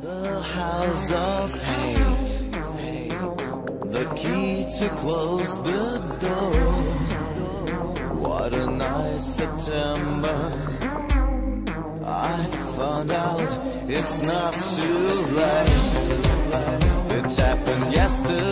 The house of hate. The key to close the door. What a nice September. I found out it's not too late. It happened yesterday.